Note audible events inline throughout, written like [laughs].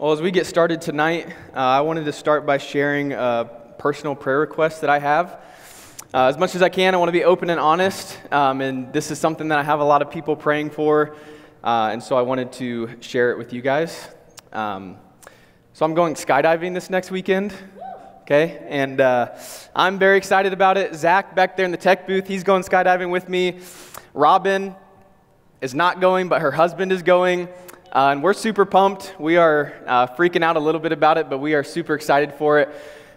Well, as we get started tonight, uh, I wanted to start by sharing a personal prayer request that I have. Uh, as much as I can, I want to be open and honest, um, and this is something that I have a lot of people praying for, uh, and so I wanted to share it with you guys. Um, so I'm going skydiving this next weekend, okay, and uh, I'm very excited about it. Zach back there in the tech booth, he's going skydiving with me. Robin is not going, but her husband is going. Uh, and we're super pumped. We are uh, freaking out a little bit about it, but we are super excited for it.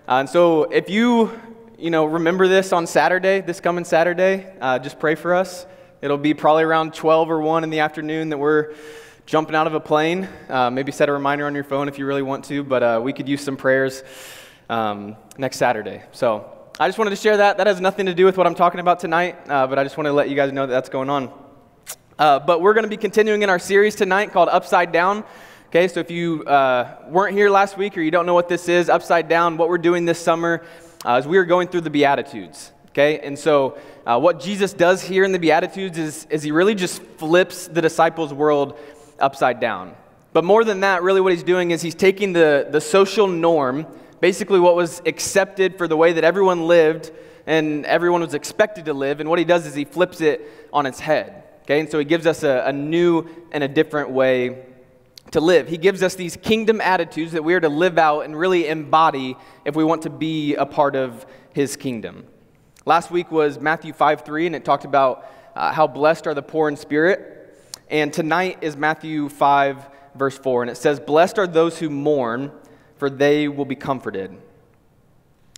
Uh, and so, if you, you know, remember this on Saturday, this coming Saturday, uh, just pray for us. It'll be probably around 12 or 1 in the afternoon that we're jumping out of a plane. Uh, maybe set a reminder on your phone if you really want to, but uh, we could use some prayers um, next Saturday. So, I just wanted to share that. That has nothing to do with what I'm talking about tonight, but I just want to let you guys know that that's going on. Uh, but we're going to be continuing in our series tonight called Upside Down. Okay, so if you uh, weren't here last week or you don't know what this is, Upside Down, what we're doing this summer uh, is we are going through the Beatitudes. Okay, and so uh, what Jesus does here in the Beatitudes is, is he really just flips the disciples' world upside down. But more than that, really what he's doing is he's taking the, the social norm, basically what was accepted for the way that everyone lived and everyone was expected to live, and what he does is he flips it on its head. Okay, and so he gives us a, a new and a different way to live. He gives us these kingdom attitudes that we are to live out and really embody if we want to be a part of his kingdom. Last week was Matthew 5 3, and it talked about uh, how blessed are the poor in spirit. And tonight is Matthew 5, verse 4, and it says, Blessed are those who mourn, for they will be comforted.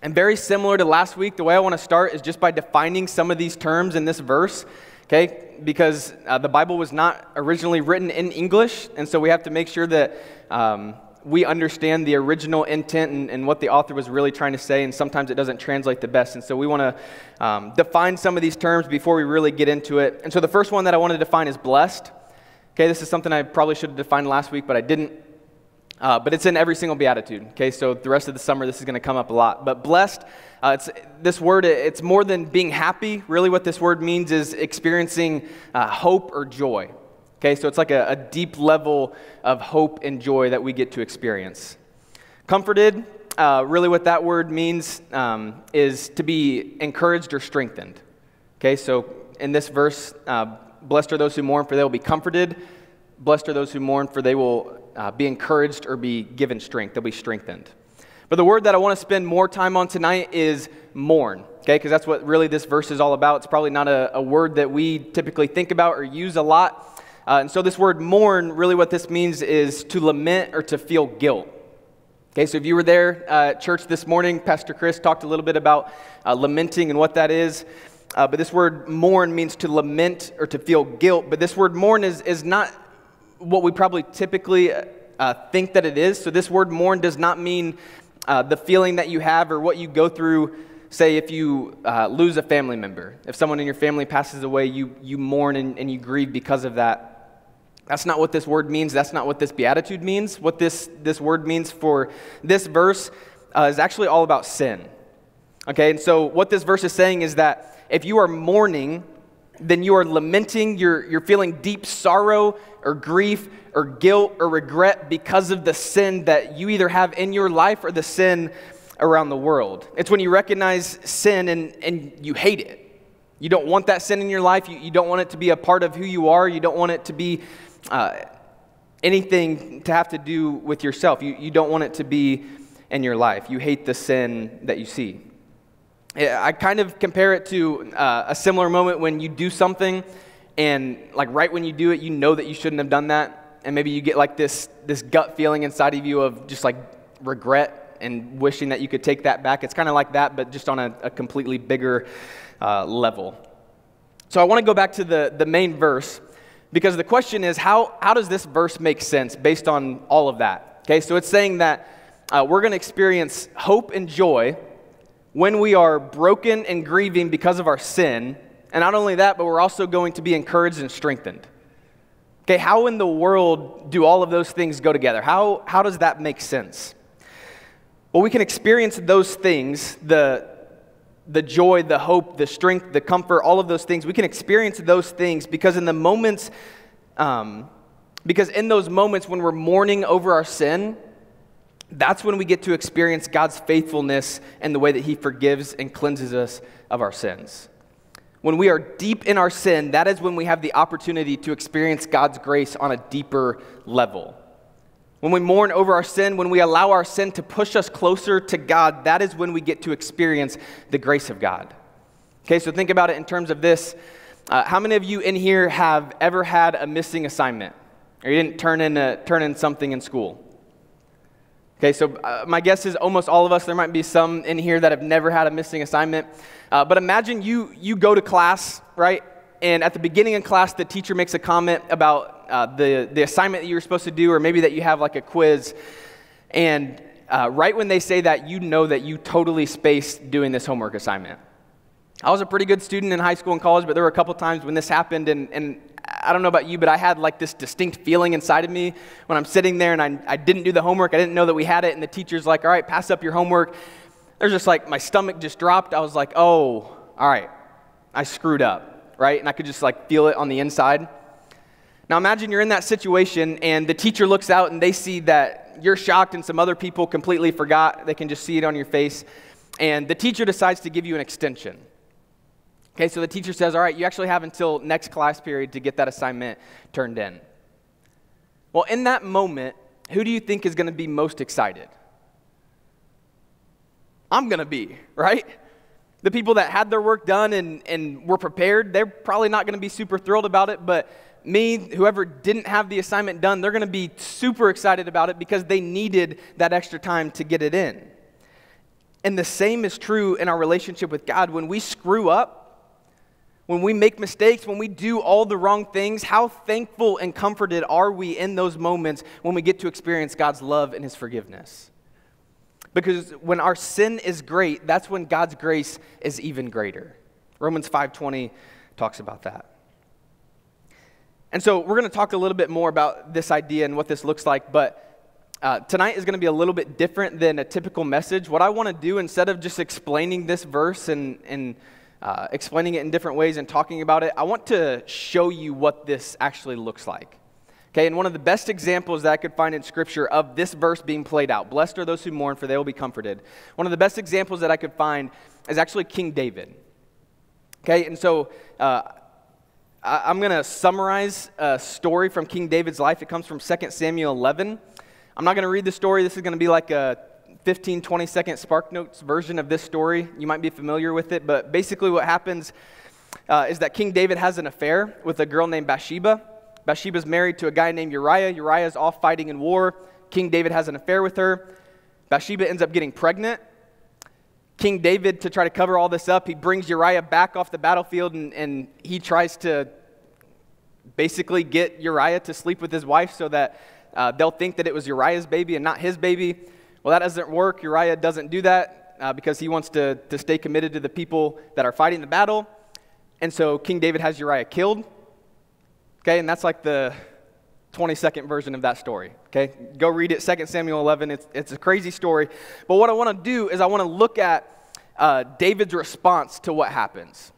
And very similar to last week, the way I want to start is just by defining some of these terms in this verse okay? Because uh, the Bible was not originally written in English, and so we have to make sure that um, we understand the original intent and, and, what the author was really trying to say, and sometimes it doesn't translate the best. And so we want to um, define some of these terms before we really get into it. And so the first one that I want to define is blessed. Okay, this is something I probably should have defined last week, but I didn't. Uh, but it's in every single beatitude. Okay, so the rest of the summer, this is going to come up a lot. But blessed, uh, it's, this word, it's more than being happy. Really, what this word means is experiencing uh, hope or joy. Okay, so it's like a, a, deep level of hope and joy that we get to experience. Comforted, uh, really, what that word means um, is to be encouraged or strengthened. Okay, so in this verse, uh, blessed are those who mourn, for they will be comforted. Blessed are those who mourn, for they will uh, be encouraged or be given strength. They'll be strengthened. But the word that I want to spend more time on tonight is mourn, okay? Because that's what really this verse is all about. It's probably not a, a word that we typically think about or use a lot. Uh, and so, this word mourn, really what this means is to lament or to feel guilt. Okay, so if you were there uh, at church this morning, Pastor Chris talked a little bit about uh, lamenting and what that is. Uh, but this word mourn means to lament or to feel guilt. But this word mourn is, is not what we probably typically uh, think that it is. So, this word mourn does not mean uh, the feeling that you have or what you go through. Say, if you uh, lose a family member, if someone in your family passes away, you, you mourn and, and you grieve because of that. That's not what this word means. That's not what this beatitude means. What this, this word means for this verse uh, is actually all about sin. Okay, and so what this verse is saying is that if you are mourning, then you are lamenting, you're, you're feeling deep sorrow or grief or guilt or regret because of the sin that you either have in your life or the sin around the world. It's when you recognize sin and, and you hate it. You don't want that sin in your life. You, you don't want it to be a part of who you are. You don't want it to be uh, anything to have to do with yourself. You, you don't want it to be in your life. You hate the sin that you see. I kind of compare it to uh, a similar moment when you do something and like right when you do it, you know that you shouldn't have done that. And maybe you get like this, this gut feeling inside of you of just like regret and wishing that you could take that back. It's kind of like that, but just on a, a completely bigger uh, level. So I want to go back to the, the main verse because the question is how, how does this verse make sense based on all of that? Okay, so it's saying that uh, we're going to experience hope and joy when we are broken and grieving because of our sin. And not only that, but we're also going to be encouraged and strengthened. Okay, how in the world do all of those things go together? How, how does that make sense? Well, we can experience those things the, the joy, the hope, the strength, the comfort, all of those things. We can experience those things because in the moments, um, because in those moments when we're mourning over our sin, that's when we get to experience God's faithfulness and the way that He forgives and cleanses us of our sins. When we are deep in our sin, that is when we have the opportunity to experience God's grace on a deeper level. When we mourn over our sin, when we allow our sin to push us closer to God, that is when we get to experience the grace of God. Okay, so think about it in terms of this. Uh, how many of you in here have ever had a missing assignment? Or you didn't turn in, a, turn in something in school? Okay, so uh, my guess is almost all of us, there might be some in here that have never had a missing assignment. Uh, but imagine you, you go to class, right? And at the beginning of class, the teacher makes a comment about uh, the, the assignment that you were supposed to do, or maybe that you have like a quiz. And uh, right when they say that, you know that you totally spaced doing this homework assignment. I was a pretty good student in high school and college, but there were a couple times when this happened, and, and I don't know about you, but I had like this distinct feeling inside of me when I'm sitting there and I, I didn't do the homework. I didn't know that we had it, and the teacher's like, all right, pass up your homework. There's just like, my stomach just dropped. I was like, oh, all right, I screwed up, right? And I could just like feel it on the inside. Now imagine you're in that situation and the teacher looks out and they see that you're shocked and some other people completely forgot. They can just see it on your face. And the teacher decides to give you an extension. Okay, so the teacher says, All right, you actually have until next class period to get that assignment turned in. Well, in that moment, who do you think is going to be most excited? I'm going to be, right? The people that had their work done and, and were prepared, they're probably not going to be super thrilled about it, but me, whoever didn't have the assignment done, they're going to be super excited about it because they needed that extra time to get it in. And the same is true in our relationship with God. When we screw up, when we make mistakes, when we do all the wrong things, how thankful and comforted are we in those moments when we get to experience God's love and His forgiveness? Because when our sin is great, that's when God's grace is even greater. Romans 5:20 talks about that. And so we're going to talk a little bit more about this idea and what this looks like, but uh, tonight is going to be a little bit different than a typical message. What I want to do, instead of just explaining this verse and, and uh, explaining it in different ways and talking about it, I want to show you what this actually looks like. Okay, and one of the best examples that I could find in Scripture of this verse being played out Blessed are those who mourn, for they will be comforted. One of the best examples that I could find is actually King David. Okay, and so uh, I, am going to summarize a story from King David's life. It comes from 2 Samuel 11. I'm not going to read the story, this is going to be like a 15, 20 second Spark Notes version of this story. You might be familiar with it, but basically, what happens uh, is that King David has an affair with a girl named Bathsheba. Bathsheba's married to a guy named Uriah. Uriah's off fighting in war. King David has an affair with her. Bathsheba ends up getting pregnant. King David, to try to cover all this up, he brings Uriah back off the battlefield and, and he tries to basically get Uriah to sleep with his wife so that uh, they'll think that it was Uriah's baby and not his baby. Well, that doesn't work. Uriah doesn't do that uh, because he wants to, to stay committed to the people that are fighting the battle. And so King David has Uriah killed. Okay, and that's like the 22nd version of that story. Okay, go read it, 2 Samuel 11. It's, it's a crazy story. But what I want to do is I want to look at uh, David's response to what happens.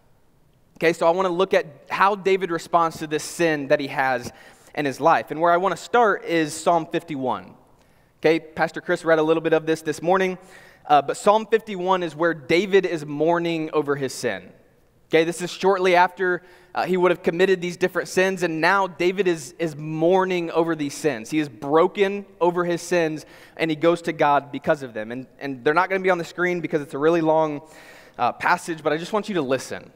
Okay, so I want to look at how David responds to this sin that he has in his life. And where I want to start is Psalm 51. Okay, Pastor Chris read a little bit of this this morning, uh, but Psalm 51 is where David is mourning over his sin. Okay, this is shortly after uh, he would have committed these different sins, and now David is, is mourning over these sins. He is broken over his sins, and he goes to God because of them. And, and they're not going to be on the screen because it's a really long uh, passage, but I just want you to listen.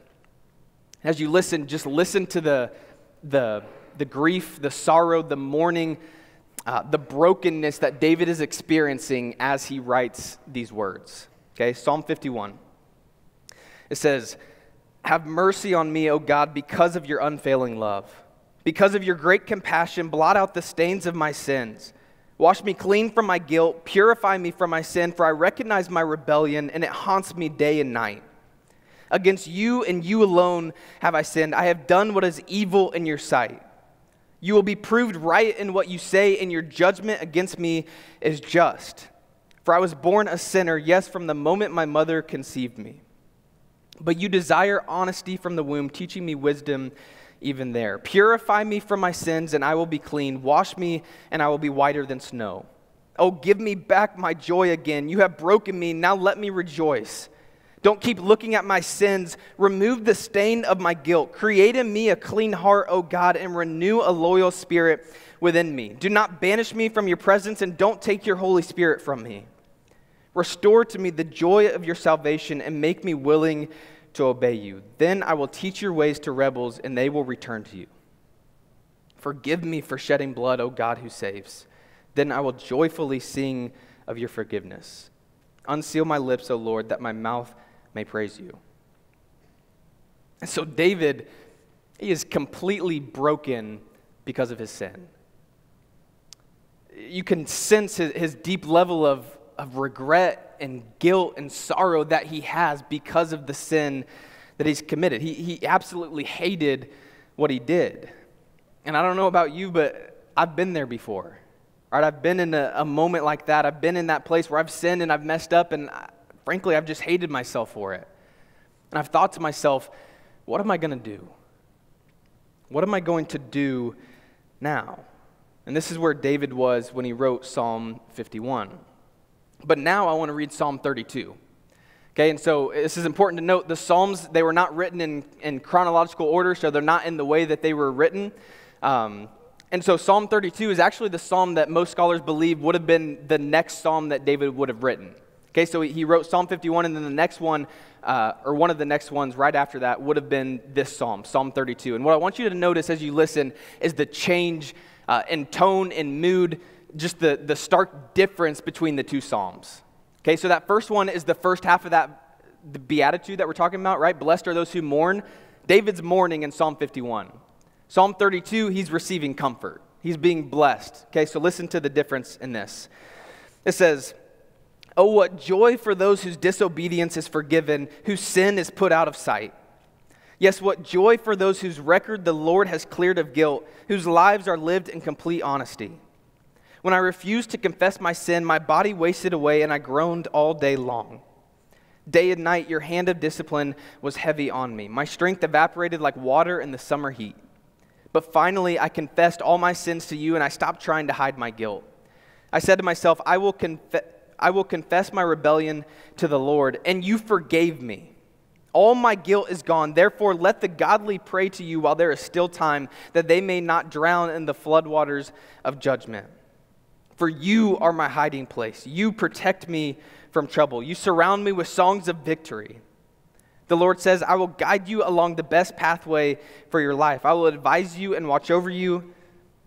As you listen, just listen to the, the, the grief, the sorrow, the mourning uh, the brokenness that David is experiencing as he writes these words. Okay, Psalm 51. It says, Have mercy on me, O God, because of your unfailing love. Because of your great compassion, blot out the stains of my sins. Wash me clean from my guilt, purify me from my sin, for I recognize my rebellion, and it haunts me day and night. Against you and you alone have I sinned. I have done what is evil in your sight. You will be proved right in what you say, and your judgment against me is just. For I was born a sinner, yes, from the moment my mother conceived me. But you desire honesty from the womb, teaching me wisdom even there. Purify me from my sins, and I will be clean. Wash me, and I will be whiter than snow. Oh, give me back my joy again. You have broken me. Now let me rejoice. Don't keep looking at my sins. Remove the stain of my guilt. Create in me a clean heart, O God, and renew a loyal spirit within me. Do not banish me from your presence, and don't take your Holy Spirit from me. Restore to me the joy of your salvation, and make me willing to obey you. Then I will teach your ways to rebels, and they will return to you. Forgive me for shedding blood, O God who saves. Then I will joyfully sing of your forgiveness. Unseal my lips, O Lord, that my mouth may praise you. And so David, he is completely broken because of his sin. You can sense his, his deep level of, of regret and guilt and sorrow that he has because of the sin that he's committed. He, he absolutely hated what he did. And I don't know about you, but I've been there before. Right? I've been in a, a moment like that. I've been in that place where I've sinned and I've messed up, and I, frankly, I've just hated myself for it. And I've thought to myself, what am I going to do? What am I going to do now? And this is where David was when he wrote Psalm 51. But now I want to read Psalm 32. Okay, and so this is important to note the Psalms, they were not written in, in chronological order, so they're not in the way that they were written. Um, and so Psalm 32 is actually the psalm that most scholars believe would have been the next psalm that David would have written. Okay, so he wrote Psalm 51, and then the next one, uh, or one of the next ones right after that, would have been this psalm, Psalm 32. And what I want you to notice as you listen is the change uh, in tone and mood, just the, the stark difference between the two psalms. Okay, so that first one is the first half of that, the beatitude that we're talking about, right? Blessed are those who mourn. David's mourning in Psalm 51. Psalm 32, he's receiving comfort. He's being blessed. Okay, so listen to the difference in this. It says, Oh, what joy for those whose disobedience is forgiven, whose sin is put out of sight. Yes, what joy for those whose record the Lord has cleared of guilt, whose lives are lived in complete honesty. When I refused to confess my sin, my body wasted away and I groaned all day long. Day and night, your hand of discipline was heavy on me. My strength evaporated like water in the summer heat. But finally, I confessed all my sins to you and I stopped trying to hide my guilt. I said to myself, I will, conf- I will confess my rebellion to the Lord, and you forgave me. All my guilt is gone. Therefore, let the godly pray to you while there is still time, that they may not drown in the floodwaters of judgment. For you are my hiding place. You protect me from trouble. You surround me with songs of victory. The Lord says, I will guide you along the best pathway for your life. I will advise you and watch over you.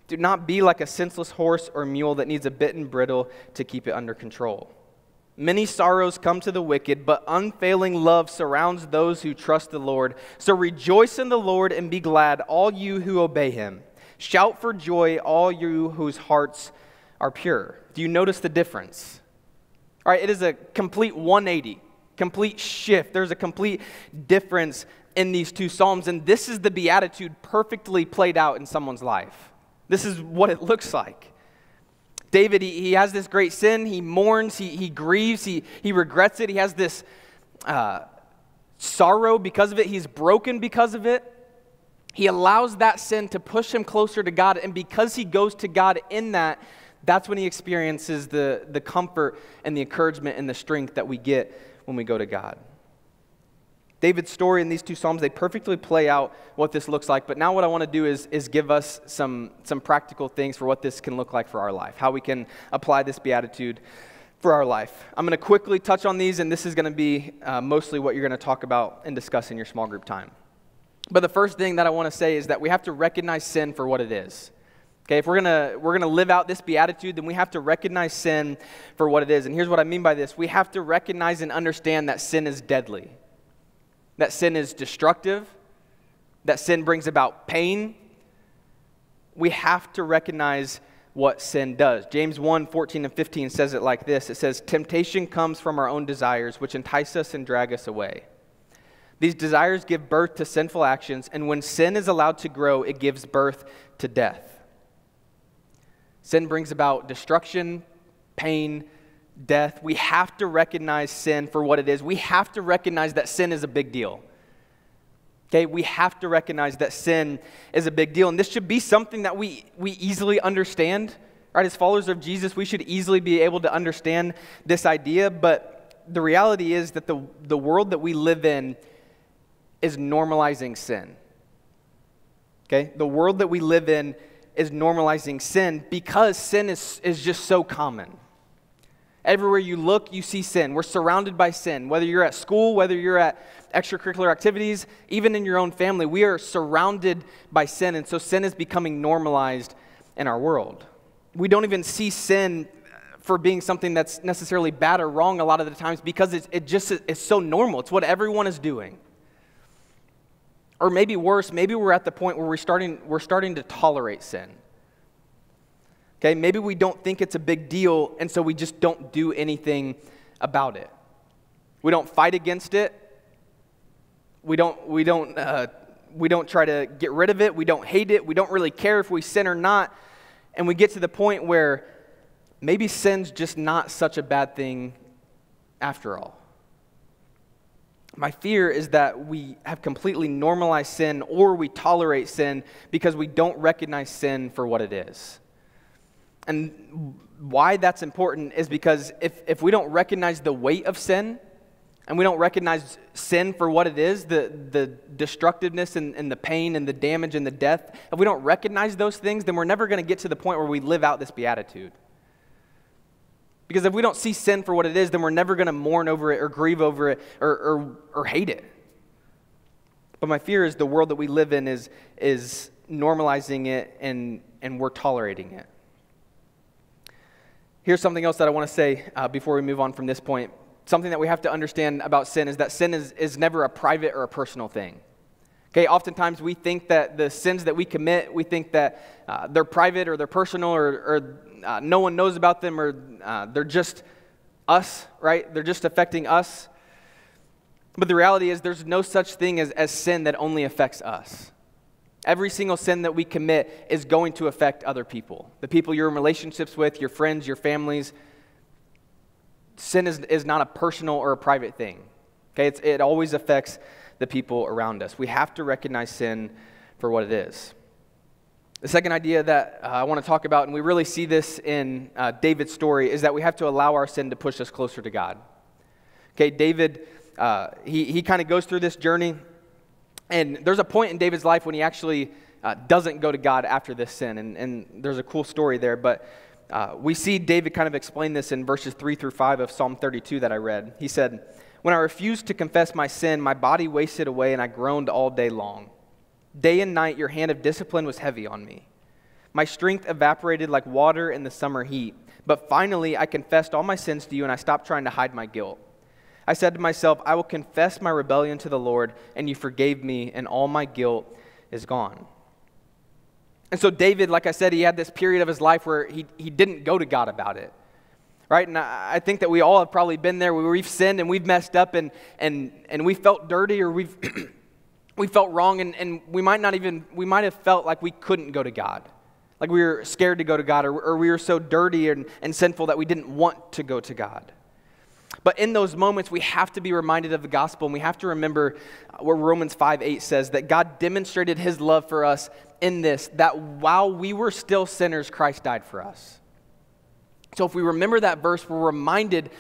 Do not be like a senseless horse or mule that needs a bit and bridle to keep it under control. Many sorrows come to the wicked, but unfailing love surrounds those who trust the Lord. So rejoice in the Lord and be glad, all you who obey him. Shout for joy, all you whose hearts are pure. Do you notice the difference? All right, it is a complete 180 complete shift. There's a complete difference in these two Psalms. And this is the beatitude perfectly played out in someone's life. This is what it looks like. David, he, he has this great sin. He mourns, he, he grieves, he, he regrets it. He has this uh, sorrow because of it. He's broken because of it. He allows that sin to push him closer to God. And because he goes to God in that, that's when he experiences the, the comfort and the encouragement and the strength that we get when we go to God. David's story in these two Psalms, they perfectly play out what this looks like. But now, what I want to do is, is give us some, some practical things for what this can look like for our life, how we can apply this beatitude for our life. I'm going to quickly touch on these, and this is going to be uh, mostly what you're going to talk about and discuss in your small group time. But the first thing that I want to say is that we have to recognize sin for what it is. Okay, if we're gonna we're gonna live out this beatitude, then we have to recognize sin for what it is. And here's what I mean by this: we have to recognize and understand that sin is deadly, that sin is destructive, that sin brings about pain. We have to recognize what sin does. James 1 14 and 15 says it like this it says, Temptation comes from our own desires, which entice us and drag us away. These desires give birth to sinful actions, and when sin is allowed to grow, it gives birth to death. Sin brings about destruction, pain, death. We have to recognize sin for what it is. We have to recognize that sin is a big deal. Okay, we have to recognize that sin is a big deal. And this should be something that we, we easily understand, Right? As followers of Jesus, we should easily be able to understand this idea, but the reality is that the, the world that we live in is normalizing sin. Okay? The world that we live in is normalizing sin because sin is, is just so common. Everywhere you look, you see sin. We're surrounded by sin. Whether you're at school, whether you're at extracurricular activities, even in your own family, we are surrounded by sin. And so sin is becoming normalized in our world. We don't even see sin for being something that's necessarily bad or wrong a lot of the times because it's, it just it's so normal. It's what everyone is doing. Or maybe worse, maybe we're at the point where we're starting, we're starting to tolerate sin. Okay, maybe we don't think it's a big deal, and so we just don't do anything about it. We don't fight against it. We don't, we don't, uh, we don't try to get rid of it. We don't hate it. We don't really care if we sin or not. And we get to the point where maybe sin's just not such a bad thing after all. My fear is that we have completely normalized sin or we tolerate sin because we don't recognize sin for what it is. And why that's important is because if, if we don't recognize the weight of sin and we don't recognize sin for what it is, the, the destructiveness and, and the pain and the damage and the death, if we don't recognize those things, then we're never going to get to the point where we live out this beatitude. Because if we don't see sin for what it is, then we're never going to mourn over it or grieve over it or, or, or hate it. But my fear is the world that we live in is, is normalizing it and, and we're tolerating it. Here's something else that I want to say uh, before we move on from this point. Something that we have to understand about sin is that sin is, is never a private or a personal thing. Okay, oftentimes we think that the sins that we commit, we think that uh, they're private or they're personal or, or uh, no one knows about them or uh, they're just us, right? They're just affecting us. But the reality is, there's no such thing as, as sin that only affects us. Every single sin that we commit is going to affect other people. The people you're in relationships with, your friends, your families. Sin is, is not a personal or a private thing. Okay, it's, it always affects the people around us. We have to recognize sin for what it is. The second idea that uh, I want to talk about, and we really see this in uh, David's story, is that we have to allow our sin to push us closer to God. Okay, David, uh, he, he kind of goes through this journey, and there's a point in David's life when he actually uh, doesn't go to God after this sin, and, and there's a cool story there, but uh, we see David kind of explain this in verses 3 through 5 of Psalm 32 that I read. He said, When I refused to confess my sin, my body wasted away, and I groaned all day long. Day and night, your hand of discipline was heavy on me. My strength evaporated like water in the summer heat. But finally, I confessed all my sins to you, and I stopped trying to hide my guilt. I said to myself, I will confess my rebellion to the Lord, and you forgave me, and all my guilt is gone. And so, David, like I said, he had this period of his life where he, he didn't go to God about it. Right? And I, think that we all have probably been there where we've sinned and we've messed up and, and, and we felt dirty or we've [clears throat] we felt wrong and, and we might not even, we might have felt like we couldn't go to God. Like we were scared to go to God or, or we were so dirty and, and sinful that we didn't want to go to God. But in those moments, we have to be reminded of the gospel and we have to remember what Romans 5 8 says that God demonstrated his love for us in this, that while we were still sinners, Christ died for us. So if we remember that verse, we're reminded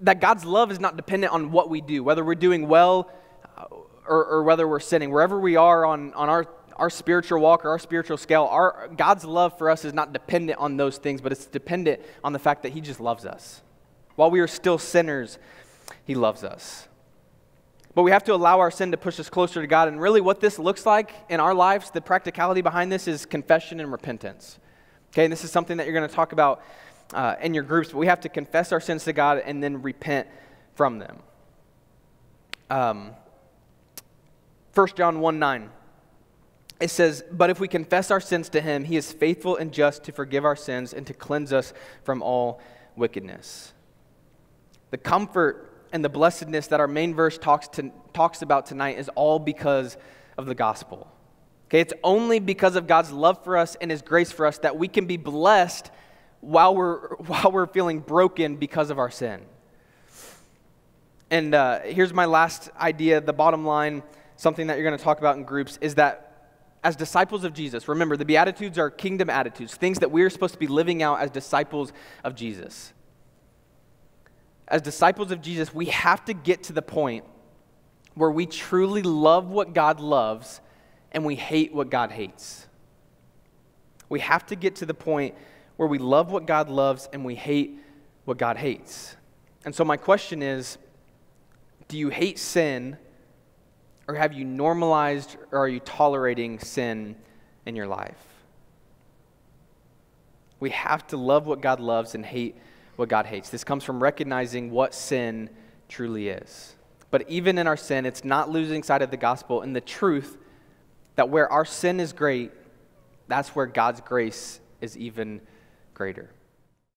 that God's love is not dependent on what we do, whether we're doing well uh, or, or whether we're sinning, wherever we are on, on our, our spiritual walk or our spiritual scale, our, God's love for us is not dependent on those things, but it's dependent on the fact that He just loves us. While we are still sinners, He loves us. But we have to allow our sin to push us closer to God. And really, what this looks like in our lives, the practicality behind this is confession and repentance. Okay, and this is something that you're going to talk about uh, in your groups, but we have to confess our sins to God and then repent from them. Um, 1 John 1 9. It says, But if we confess our sins to him, he is faithful and just to forgive our sins and to cleanse us from all wickedness. The comfort and the blessedness that our main verse talks, to, talks about tonight is all because of the gospel. Okay, it's only because of God's love for us and his grace for us that we can be blessed while we're, [laughs] while we're feeling broken because of our sin. And uh, here's my last idea the bottom line something that you're going to talk about in groups is that as disciples of Jesus, remember, the Beatitudes are kingdom attitudes, things that we're supposed to be living out as disciples of Jesus. As disciples of Jesus, we have to get to the point where we truly love what God loves and we hate what God hates. We have to get to the point where we love what God loves and we hate what God hates. And so, my question is do you hate sin, or have you normalized or are you tolerating sin in your life? We have to love what God loves and hate what God hates. This comes from recognizing what sin truly is. But even in our sin, it's not losing sight of the gospel and the truth that where our sin is great, that's where God's grace is even greater.